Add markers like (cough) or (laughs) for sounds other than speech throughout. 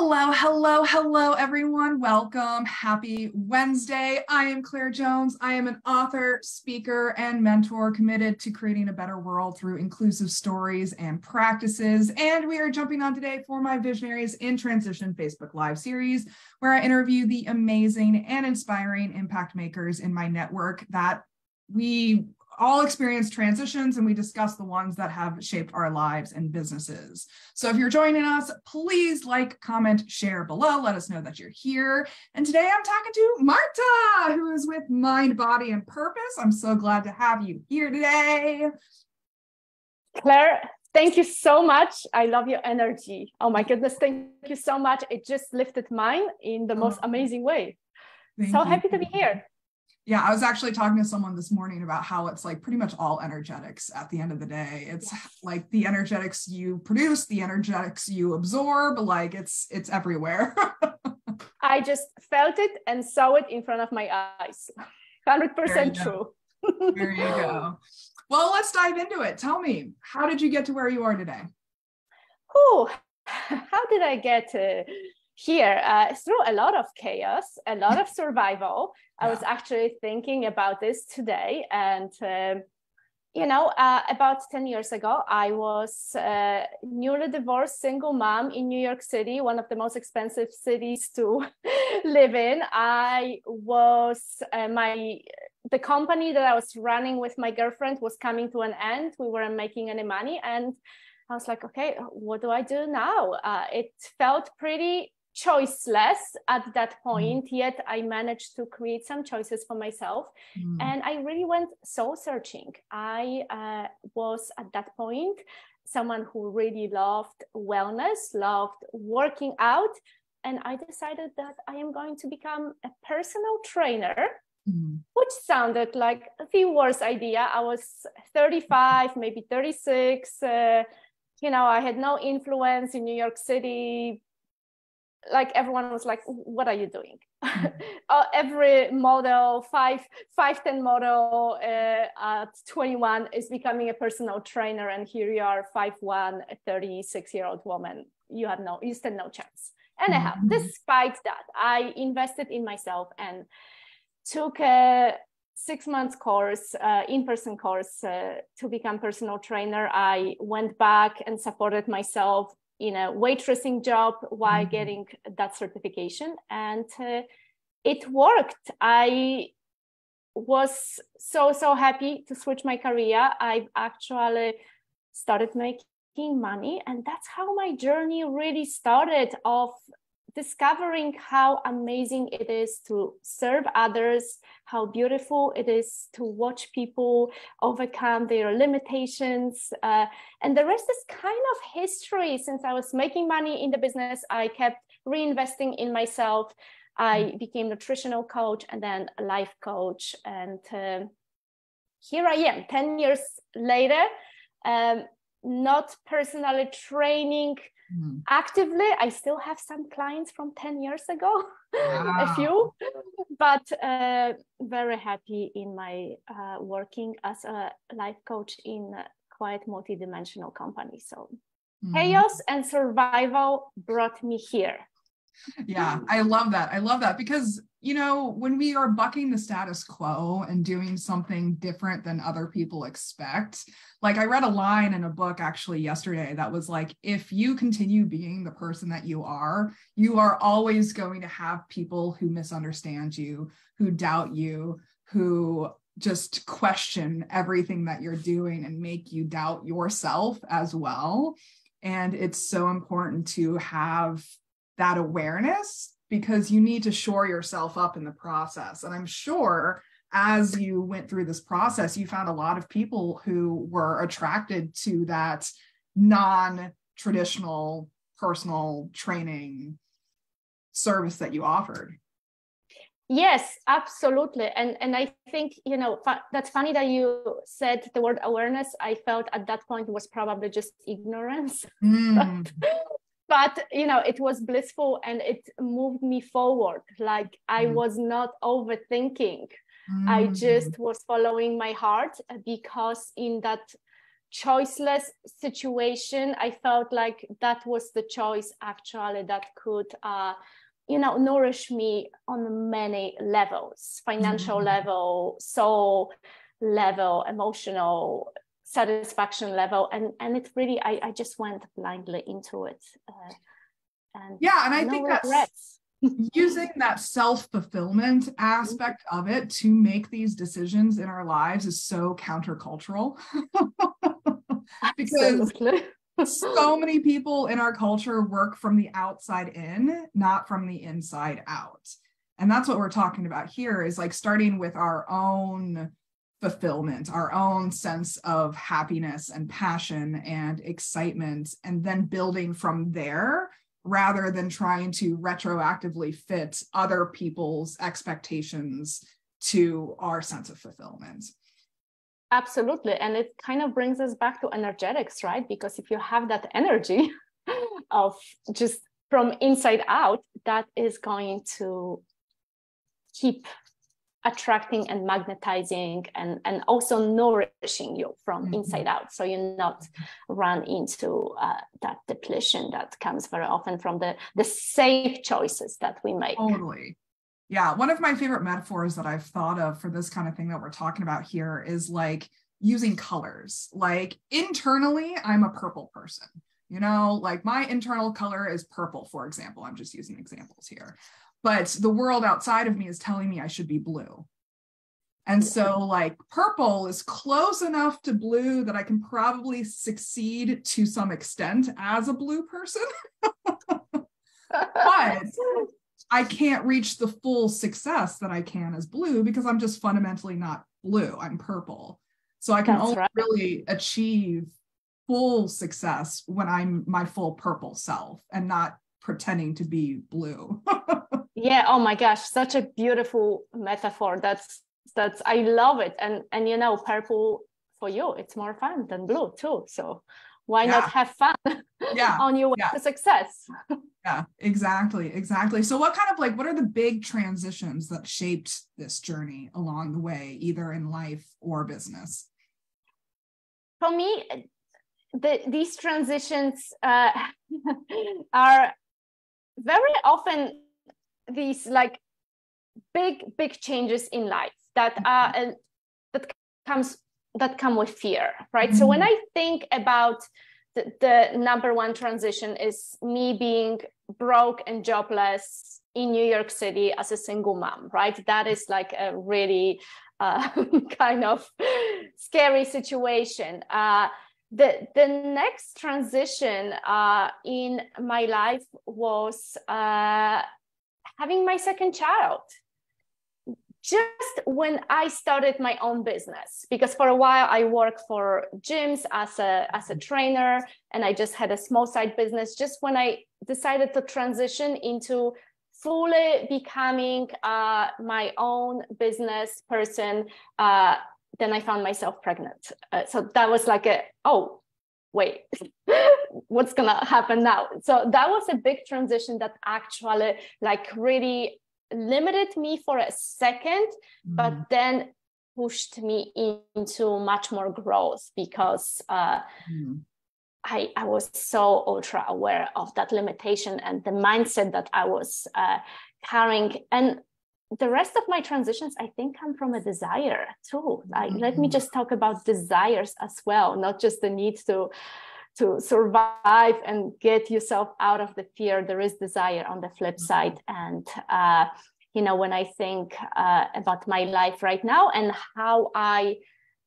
Hello, hello, hello, everyone. Welcome. Happy Wednesday. I am Claire Jones. I am an author, speaker, and mentor committed to creating a better world through inclusive stories and practices. And we are jumping on today for my Visionaries in Transition Facebook Live series, where I interview the amazing and inspiring impact makers in my network that we all experience transitions and we discuss the ones that have shaped our lives and businesses. So if you're joining us, please like, comment, share below. Let us know that you're here. And today I'm talking to Marta, who is with Mind, Body, and Purpose. I'm so glad to have you here today. Claire, thank you so much. I love your energy. Oh my goodness, thank you so much. It just lifted mine in the oh. most oh. amazing way. Thank so you. happy to be here. Yeah, I was actually talking to someone this morning about how it's like pretty much all energetics at the end of the day. It's like the energetics you produce, the energetics you absorb, like it's it's everywhere. (laughs) I just felt it and saw it in front of my eyes. 100% true. there you go. (laughs) Well, let's dive into it. Tell me, how did you get to where you are today? Oh, (sighs) how did I get to here uh, through a lot of chaos, a lot (laughs) of survival. Yeah. I was actually thinking about this today, and um, you know, uh, about 10 years ago, I was a newly divorced single mom in New York City, one of the most expensive cities to (laughs) live in. I was uh, my the company that I was running with my girlfriend was coming to an end. We weren't making any money, and I was like, okay, what do I do now? Uh, it felt pretty choiceless at that mm. point mm. yet i managed to create some choices for myself mm. and i really went soul searching i uh, was at that point someone who really loved wellness loved working out and i decided that i am going to become a personal trainer mm. which sounded like the worst idea i was 35 maybe 36 uh, you know i had no influence in new york city like everyone was like what are you doing mm-hmm. (laughs) uh, every model five five ten model uh, at 21 is becoming a personal trainer and here you are five one 36 year old woman you have no you stand no chance anyhow mm-hmm. despite that i invested in myself and took a six months course uh, in-person course uh, to become personal trainer i went back and supported myself in a waitressing job while mm-hmm. getting that certification. And uh, it worked. I was so so happy to switch my career. I've actually started making money and that's how my journey really started of discovering how amazing it is to serve others, how beautiful it is to watch people overcome their limitations. Uh, and the rest is kind of history. Since I was making money in the business, I kept reinvesting in myself. I mm. became nutritional coach and then a life coach. And uh, here I am 10 years later, um, not personally training mm. actively i still have some clients from 10 years ago (laughs) wow. a few but uh, very happy in my uh, working as a life coach in a quite multidimensional company so mm. chaos and survival brought me here yeah i love that i love that because you know, when we are bucking the status quo and doing something different than other people expect, like I read a line in a book actually yesterday that was like, if you continue being the person that you are, you are always going to have people who misunderstand you, who doubt you, who just question everything that you're doing and make you doubt yourself as well. And it's so important to have that awareness because you need to shore yourself up in the process. And I'm sure as you went through this process, you found a lot of people who were attracted to that non traditional personal training service that you offered. Yes, absolutely. And and I think, you know, that's funny that you said the word awareness. I felt at that point was probably just ignorance. Mm. (laughs) but you know it was blissful and it moved me forward like i mm. was not overthinking mm. i just was following my heart because in that choiceless situation i felt like that was the choice actually that could uh, you know nourish me on many levels financial mm-hmm. level soul level emotional satisfaction level and and it really i, I just went blindly into it uh, and yeah and i no think regrets. that's (laughs) using that self-fulfillment aspect of it to make these decisions in our lives is so countercultural. (laughs) Because so many people in our culture work from the outside in not from the inside out. And that's what we're talking about here is like starting with our own fulfillment, our own sense of happiness and passion and excitement, and then building from there rather than trying to retroactively fit other people's expectations to our sense of fulfillment. Absolutely. And it kind of brings us back to energetics, right? Because if you have that energy (laughs) of just from inside out, that is going to keep attracting and magnetizing and, and also nourishing you from mm-hmm. inside out. So you not run into uh, that depletion that comes very often from the the safe choices that we make. Totally. Yeah one of my favorite metaphors that i've thought of for this kind of thing that we're talking about here is like using colors. Like internally i'm a purple person you know? Like my internal color is purple for example. I'm just using examples here but the world outside of me is telling me I should be blue. And so, like, purple is close enough to blue that I can probably succeed to some extent as a blue person. (laughs) but I can't reach the full success that I can as blue because I'm just fundamentally not blue. I'm purple. So I can That's only right. really achieve full success when I'm my full purple self and not pretending to be blue. (laughs) yeah oh my gosh such a beautiful metaphor that's that's i love it and and you know purple for you it's more fun than blue too so why yeah. not have fun (laughs) yeah. on your way yeah. to success (laughs) yeah exactly exactly so what kind of like what are the big transitions that shaped this journey along the way either in life or business for me the, these transitions uh, (laughs) are very often these like big big changes in life that mm-hmm. are uh, that comes that come with fear right mm-hmm. so when mm-hmm. i think about the, the number one transition is me being broke and jobless in new york city as a single mom right that is like a really uh, (laughs) kind of scary situation uh, the the next transition uh, in my life was uh, having my second child just when I started my own business, because for a while I worked for gyms as a as a trainer, and I just had a small side business. Just when I decided to transition into fully becoming uh, my own business person, uh, then I found myself pregnant. Uh, so that was like a oh wait (laughs) what's gonna happen now so that was a big transition that actually like really limited me for a second mm. but then pushed me into much more growth because uh, mm. I, I was so ultra aware of that limitation and the mindset that I was uh, carrying. And the rest of my transitions i think come from a desire too like mm-hmm. let me mm-hmm. just talk about desires as well not just the need to to survive and get yourself out of the fear there is desire on the flip mm-hmm. side and uh, you know when i think uh, about my life right now and how i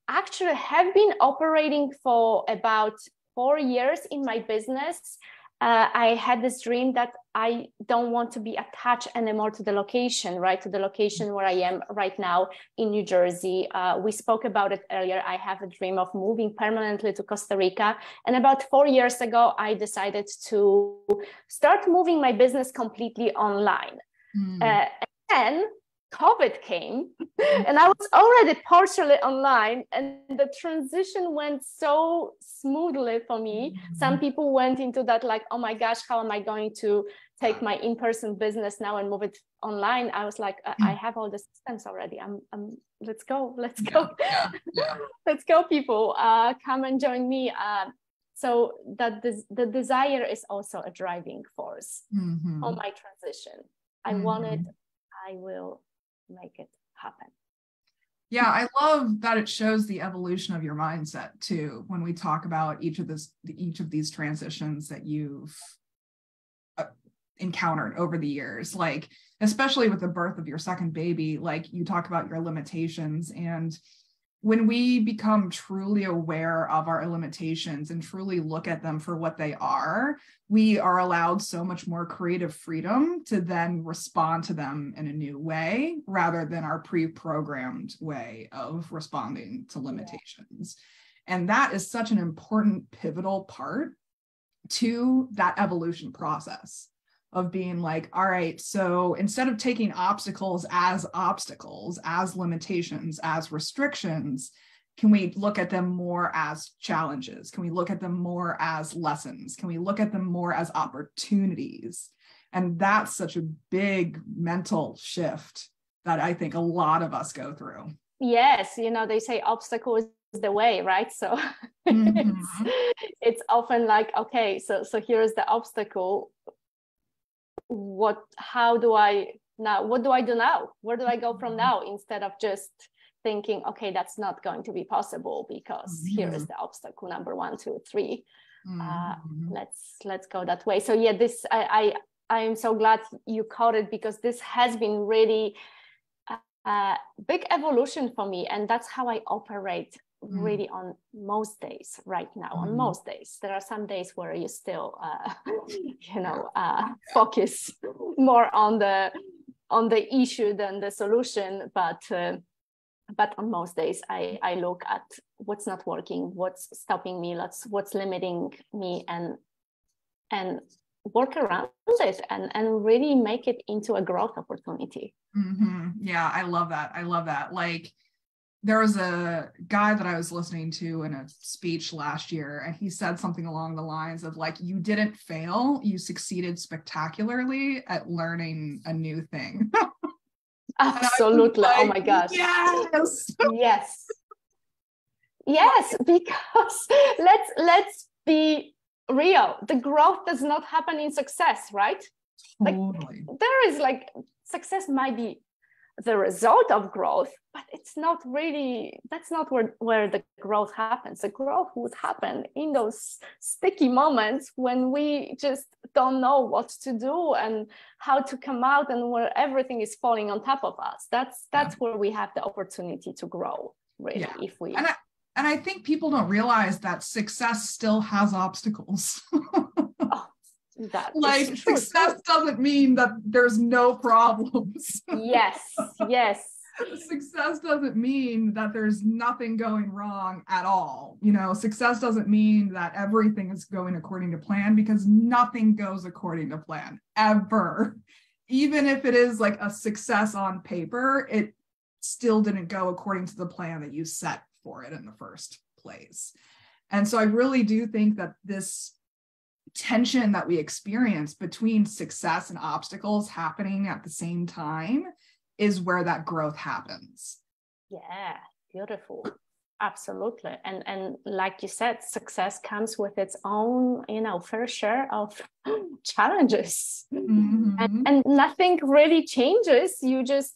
actually have been operating for about four years in my business uh, I had this dream that I don't want to be attached anymore to the location, right? To the location where I am right now in New Jersey. Uh, we spoke about it earlier. I have a dream of moving permanently to Costa Rica. And about four years ago, I decided to start moving my business completely online. Mm. Uh, and COVID came and I was already partially online and the transition went so smoothly for me. Mm-hmm. Some people went into that like, oh my gosh, how am I going to take my in-person business now and move it online? I was like, I, I mm. have all the systems already. I'm, I'm let's go, let's go. Yeah, yeah. (laughs) let's go people, uh, come and join me. Uh, so that this, the desire is also a driving force mm-hmm. on my transition. I mm-hmm. want it, I will make it happen. Yeah, I love that it shows the evolution of your mindset too. When we talk about each of this, each of these transitions that you've uh, encountered over the years, like especially with the birth of your second baby, like you talk about your limitations and when we become truly aware of our limitations and truly look at them for what they are, we are allowed so much more creative freedom to then respond to them in a new way rather than our pre programmed way of responding to limitations. And that is such an important, pivotal part to that evolution process of being like, all right, so instead of taking obstacles as obstacles, as limitations, as restrictions, can we look at them more as challenges? Can we look at them more as lessons? Can we look at them more as opportunities? And that's such a big mental shift that I think a lot of us go through. Yes, you know, they say obstacle is the way, right? So (laughs) mm-hmm. it's, it's often like, okay, so so here's the obstacle what how do i now what do i do now where do i go from mm-hmm. now instead of just thinking okay that's not going to be possible because mm-hmm. here is the obstacle number one two three uh, mm-hmm. uh, let's let's go that way so yeah this i i i am so glad you caught it because this has been really a, a big evolution for me and that's how i operate mm. really on most days right now mm. on most days there are some days where you still uh, (laughs) you know uh, focus more on the on the issue than the solution but uh, but on most days I, I look at what's not working what's stopping me what's what's limiting me and and work around it and and really make it into a growth opportunity mm-hmm. yeah i love that i love that like there was a guy that I was listening to in a speech last year, and he said something along the lines of like, you didn't fail, you succeeded spectacularly at learning a new thing. (laughs) Absolutely. Like, oh my gosh. Yes. yes. Yes, because (laughs) let's let's be real. The growth does not happen in success, right? Totally. Like there is like success might be the result of growth but it's not really that's not where, where the growth happens the growth would happen in those sticky moments when we just don't know what to do and how to come out and where everything is falling on top of us that's that's yeah. where we have the opportunity to grow really yeah. if we and I, and I think people don't realize that success still has obstacles (laughs) that like success doesn't mean that there's no problems. (laughs) Yes yes. Success doesn't mean that there's nothing going wrong at all. You know success doesn't mean that everything is going according to plan because nothing goes according to plan ever. Even if it is like a success on paper it still didn't go according to the plan that you set for it in the first place. And so i really do think that this tension that we experience between success and obstacles happening at the same time is where that growth happens. Yeah beautiful. Absolutely. And and like you said success comes with its own you know fair share of (gasps) challenges. Mm-hmm. and, and nothing really changes. You just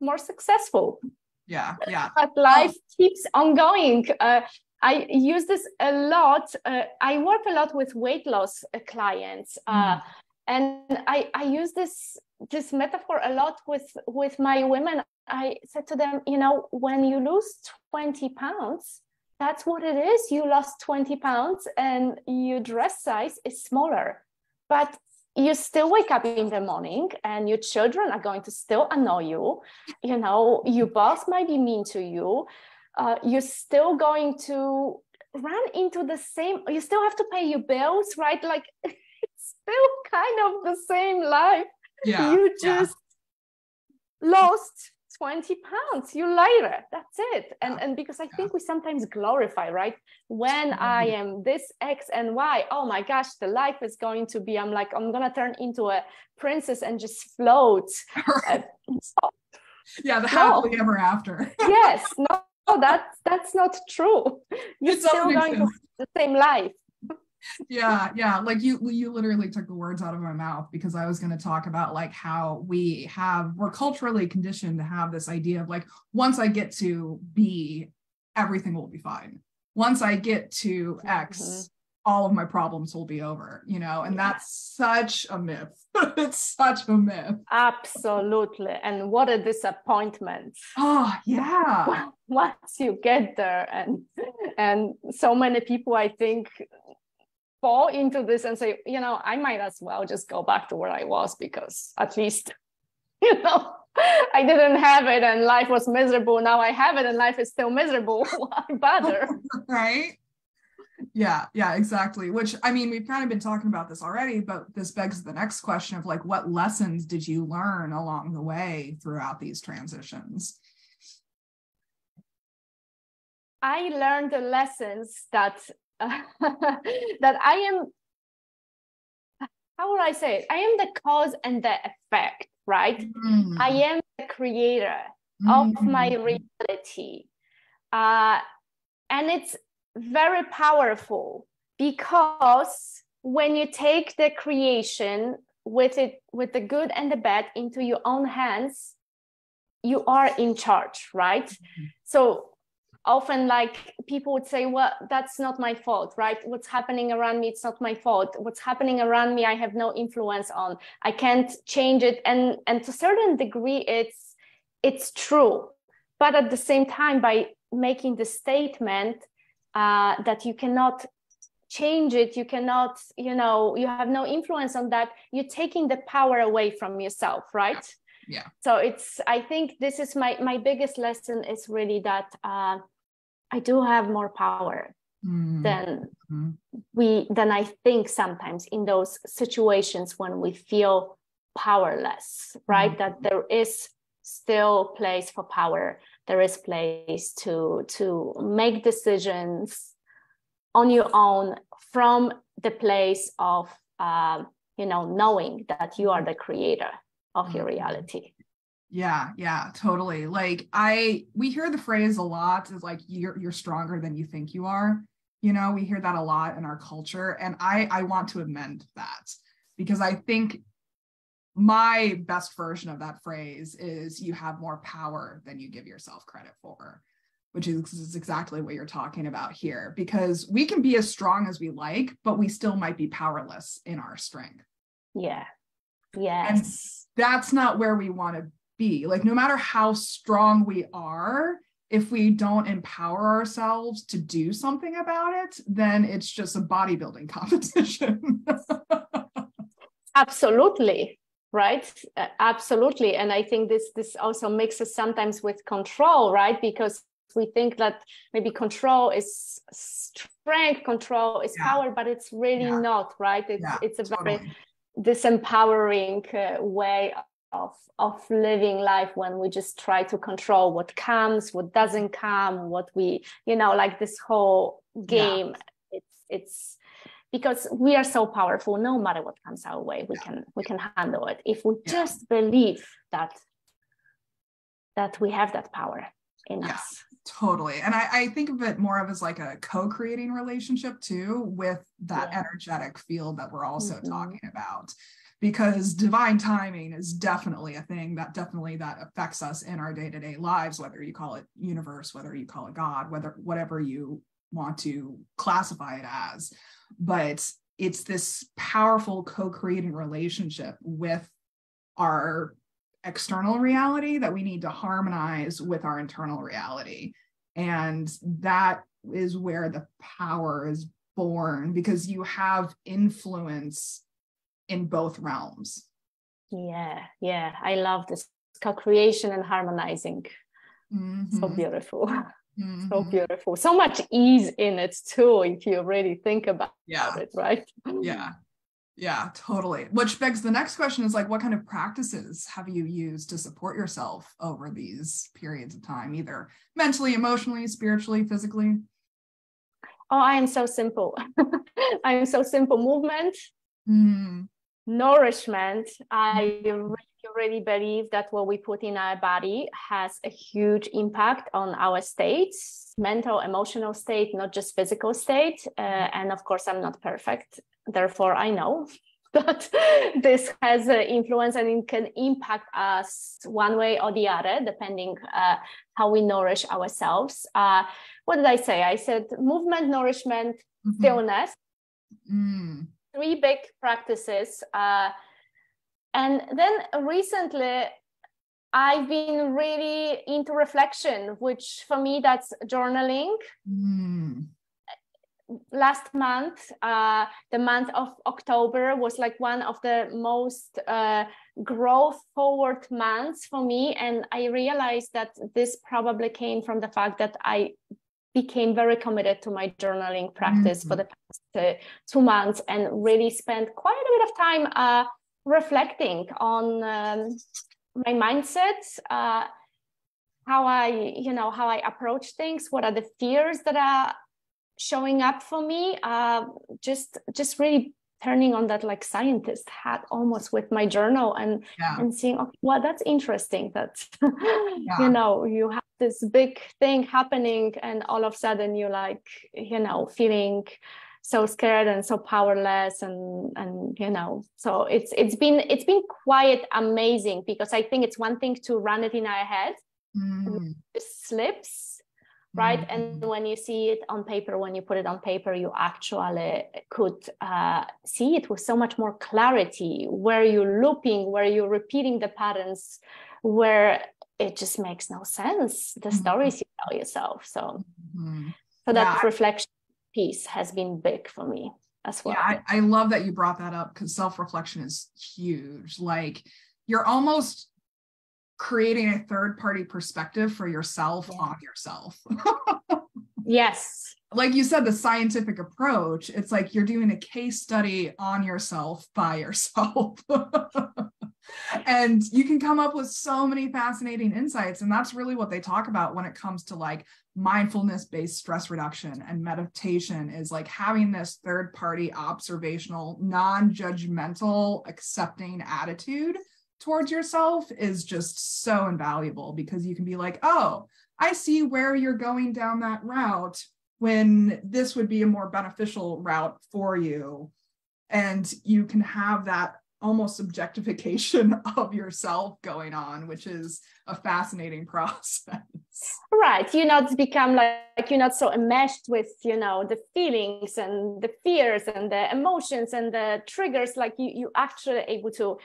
more successful. Yeah yeah. But life keeps on going. Uh, I use this a lot. Uh, I work a lot with weight loss uh, clients, uh, mm. and I, I use this this metaphor a lot with with my women. I said to them, you know, when you lose twenty pounds, that's what it is. You lost twenty pounds, and your dress size is smaller, but you still wake up in the morning and your children are going to still annoy you you know your boss might be mean to you uh, you're still going to run into the same you still have to pay your bills right? Like (laughs) it's still kind of the same life. Yeah you just lost 20 pounds. You later. That's it. And and because i think we sometimes glorify right? When i am this x and y oh my gosh the life is going to be i'm like i'm gonna turn into a princess and just float. (laughs) Yeah the happily no. ever after. (laughs) yes no that's that's not true. (laughs) You're still going the same life. (laughs) Yeah yeah like you you literally took the words out of my mouth because i was going to talk about like how we have we're culturally conditioned to have this idea of like once i get to b everything will be fine. Once i get to x mm-hmm. all of my problems will be over you know and yeah. that's such a myth. (laughs) It's such a myth. Absolutely and what a disappointment. Oh yeah once you get there and and so many people i think fall into this and say, you know, I might as well just go back to where I was because at least, (laughs) you know, I didn't have it and life was miserable. Now I have it and life is still miserable. (laughs) Why bother? (laughs) right. Yeah, yeah, exactly. Which I mean, we've kind of been talking about this already, but this begs the next question of like, what lessons did you learn along the way throughout these transitions? I learned the lessons that (laughs) that I am, how would I say it? I am the cause and the effect, right? Mm. I am the creator mm. of my reality. Uh, and it's very powerful because when you take the creation with it with the good and the bad into your own hands you are in charge right mm-hmm. so often like people would say well that's not my fault right? What's happening around me it's not my fault. What's happening around me i have no influence on. I can't change it. And and to a certain degree it's it's true. But at the same time by making the statement uh, that you cannot change it you cannot you know you have no influence on that you're taking the power away from yourself right yeah. So it's i think this is my my biggest lesson is really that uh, i do have more power mm. than mm. we than i think sometimes in those situations when we feel powerless right? That there is still place for power. There is place to to make decisions on your own from the place of uh, you know knowing that you are the creator of your mm-hmm. reality. yeah yeah totally. Like i we hear the phrase a lot is like you're you're stronger than you think you are. You know we hear that a lot in our culture and i i want to amend that because i think my best version of that phrase is you have more power than you give yourself credit for which is, is exactly what you're talking about here because we can be as strong as we like but we still might be powerless in our strength. Yeah yes And that's not where we want to be. Like, no matter how strong we are, if we don't empower ourselves to do something about it, then it's just a bodybuilding (laughs) competition. Absolutely right uh, absolutely and i think this this also mixes sometimes with control right because we think that maybe control is strength control is yeah. power but it's really yeah. not right it's yeah, it's a totally. very disempowering uh, way of of living life when we just try to control what comes what doesn't come what we you know like this whole game yeah. it's it's because we are so powerful no matter what comes our way we yeah. can we can handle it if we yeah. just believe that that we have that power in us. Totally. And I, I, think of it more of as like a co-creating relationship too with that yeah. energetic field that we're also mm-hmm. talking about. Because divine timing is definitely a thing that definitely that affects us in our day-to-day lives whether you call it universe whether you call it god whether whatever you want to classify it as. But it's this powerful co-creating relationship with our external reality that we need to harmonize with our internal reality. And that is where the power is born because you have influence in both realms. Yeah, yeah. I love this co creation and harmonizing. Mm-hmm. (laughs) So beautiful. Mm-hmm. So beautiful. So much ease in it too, if you really think about yeah. it, right? Yeah. Yeah, totally. Which begs the next question is like, what kind of practices have you used to support yourself over these periods of time, either mentally, emotionally, spiritually, physically? Oh, I am so simple. (laughs) I am so simple. Movement, mm. nourishment. I really, believe that what we put in our body has a huge impact on our states, mental, emotional state, not just physical state. Uh, and of course, I'm not perfect therefore i know (laughs) that this has an influence and it can impact us one way or the other depending uh, how we nourish ourselves uh, what did i say i said movement nourishment mm-hmm. stillness mm. three big practices uh, and then recently I've been really into reflection, which for me that's journaling. Mm last month, uh, the month of October was like one of the most uh, growth forward months for me. And I realized that this probably came from the fact that I became very committed to my journaling practice mm-hmm. for the past uh, two months and really spent quite a bit of time uh, reflecting on um, my mindset uh, how i you know how i approach things what are the fears that are showing up for me uh, just just really turning on that like scientist hat almost with my journal and yeah. and seeing okay well that's interesting that (laughs) yeah. you know you have this big thing happening and all of a sudden you're like you know feeling so scared and so powerless and and you know so it's it's been it's been quite amazing because i think it's one thing to run it in our head mm. it slips right mm-hmm. and when you see it on paper when you put it on paper you actually could uh, see it with so much more clarity where you're looping where you're repeating the patterns where it just makes no sense the mm-hmm. stories you tell yourself so mm-hmm. so that yeah. reflection piece has been big for me as well yeah I, I love that you brought that up because self-reflection is huge like you're almost creating a third party perspective for yourself yeah. on yourself. (laughs) yes. Like you said, the scientific approach, it's like you're doing a case study on yourself by yourself. (laughs) and you can come up with so many fascinating insights. And that's really what they talk about when it comes to like mindfulness based stress reduction and meditation is like having this third party observational, non judgmental, accepting attitude towards yourself is just so invaluable because you can be like, oh, I see where you're going down that route when this would be a more beneficial route for you. And you can have that almost objectification (laughs) of yourself going on, which is a fascinating (laughs) process. Right. You not become like you're not so enmeshed with, you know, the feelings and the fears and the emotions and the triggers, like you you actually able to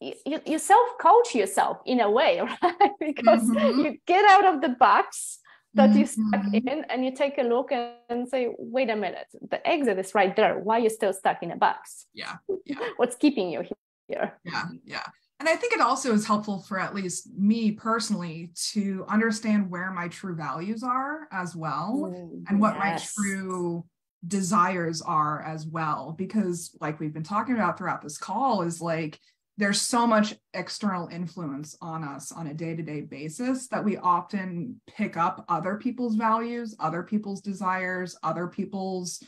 you, you self-coach yourself in a way (laughs) right because mm-hmm. you get out of the box that mm-hmm. you stuck in and you take a look and, and, say wait a minute the exit is right there. Why are you still stuck in a box? Yeah (laughs) yeah. What's keeping you here? Yeah yeah. And i think it also is helpful for at least me personally to understand where my true values are as well mm, and what yes. my true desires are as well. Because like we've been talking about throughout this call is like there's so much external influence on us on a day-to-day basis that we often pick up other people's values other people's desires other people's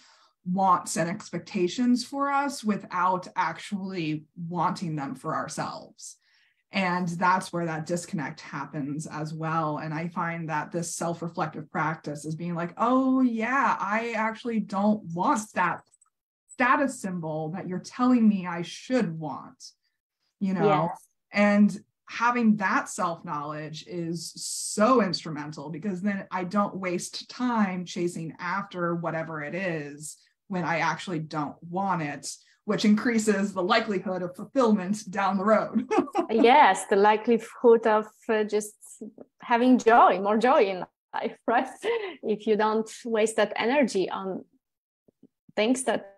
wants and expectations for us without actually wanting them for ourselves. And that's where that disconnect happens as well. And i find that this self-reflective practice is being like oh yeah i actually don't want that status symbol that you're telling me i should want you know yes. and having that self knowledge is so instrumental because then I don't waste time chasing after whatever it is when I actually don't want it, which increases the likelihood of fulfillment down the road. (laughs) yes, the likelihood of uh, just having joy, more joy in life, (laughs) right? If you don't waste that energy on things that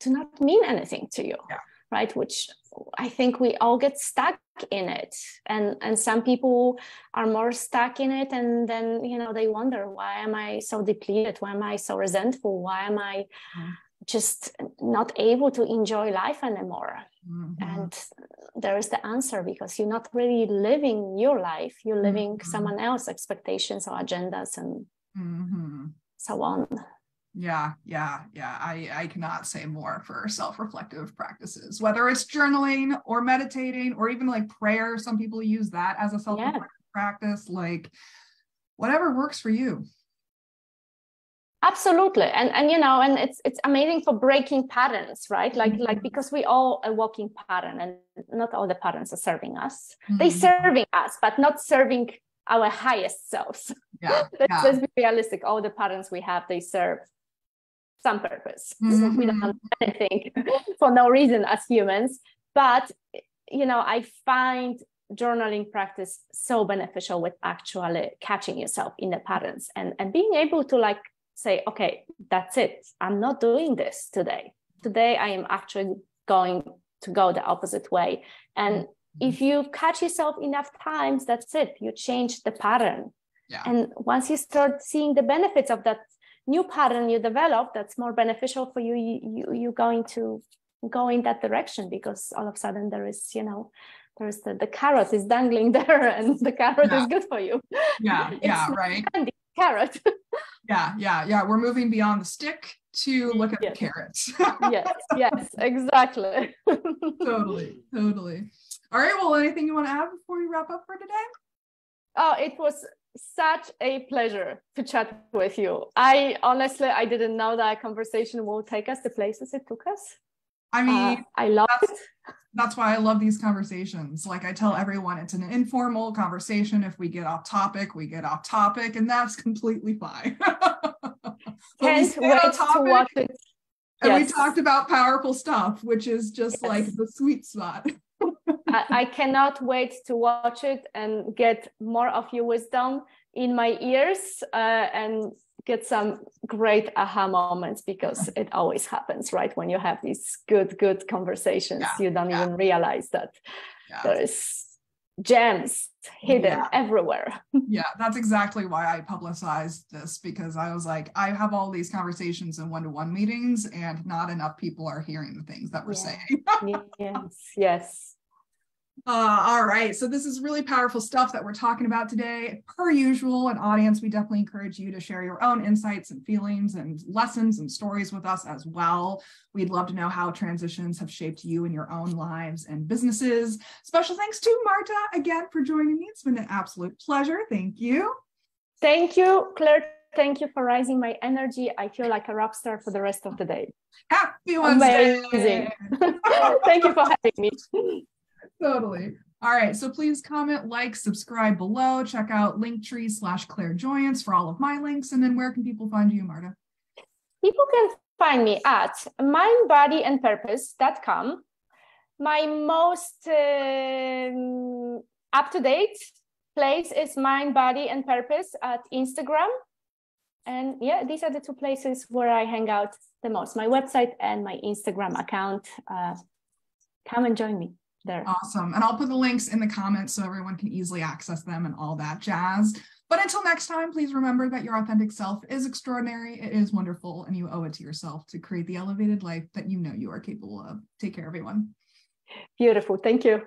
do not mean anything to you. Yeah right which i think we all get stuck in it and and some people are more stuck in it and then you know they wonder why am i so depleted why am i so resentful why am i just not able to enjoy life anymore. Mm-hmm. And there is the answer because you're not really living your life, you're living mm-hmm. someone else's expectations or agendas and mm-hmm. so on. Yeah, yeah, yeah. I, I cannot say more for self reflective practices, whether it's journaling or meditating or even like prayer. Some people use that as a self reflective yeah. practice, like whatever works for you absolutely and and you know and it's it's amazing for breaking patterns right like like mm-hmm. because we all a walking pattern and not all the patterns are serving us mm-hmm. they serving us but not serving our highest selves yeah, (laughs) let's, yeah. let's be realistic all the patterns we have they serve some purpose (laughs) mm-hmm. we don't do anything for no reason as humans but you know i find journaling practice so beneficial with actually catching yourself in the patterns and and being able to like say, okay, that's it. I'm not doing this today. Today, I am actually going to go the opposite way. And mm-hmm. if you catch yourself enough times, that's it. You change the pattern. Yeah. And once you start seeing the benefits of that new pattern you develop, that's more beneficial for you, you, you you're going to go in that direction because all of a sudden there is, you know, there's the, the carrot is dangling (laughs) there and the carrot yeah. is good for you. Yeah, (laughs) yeah, right. Candy, carrot. (laughs) yeah, yeah, yeah. We're moving beyond the stick to look at yes. the carrots. yes, yes, exactly. totally, totally. All right. Well, anything you want to add before we wrap up for today? Oh, it was such a pleasure to chat with you. I honestly, I didn't know that conversation will take us the places it took us. I mean, uh, I love it that's why I love these conversations. Like I tell everyone, it's an informal conversation. If we get off topic, we get off topic, and that's completely fine. (laughs) Can't wait to watch it. And yes. we talked about powerful stuff, which is just yes. like the sweet spot. I, I cannot wait to watch it and get more of your wisdom in my ears uh, and get some great aha moments because (laughs) it always happens right? When you have these good good conversations yeah, you don't yeah. even realize that yeah. there's gems hidden everywhere. (laughs) Yeah that's exactly why i publicized this because i was like i have all these conversations in one-to-one meetings and not enough people are hearing the things that we're saying. (laughs) Yes yes uh, all right. So this is really powerful stuff that we're talking about today. Per usual, an audience, we definitely encourage you to share your own insights and feelings and lessons and stories with us as well. We'd love to know how transitions have shaped you in your own lives and businesses. Special thanks to Marta again for joining me. It's been an absolute pleasure. Thank you. Thank you, Claire. Thank you for rising my energy. I feel like a rock star for the rest of the day. Happy Wednesday. Amazing. (laughs) Thank you for having me (laughs) totally. All right. So please comment, like, subscribe below. Check out Linktree slash Clairjoyance for all of my links. And then where can people find you, Marta? People can find me at mindbodyandpurpose.com. My most um, up to date place is Mind, Body, and Purpose at Instagram. And yeah, these are the two places where I hang out the most my website and my Instagram account. Uh, come and join me there. Awesome. And I'll put the links in the comments so everyone can easily access them and all that jazz. But until next time, please remember that your authentic self is extraordinary, it is wonderful, and you owe it to yourself to create the elevated life that you know you are capable of. Take care, everyone. Beautiful. Thank you.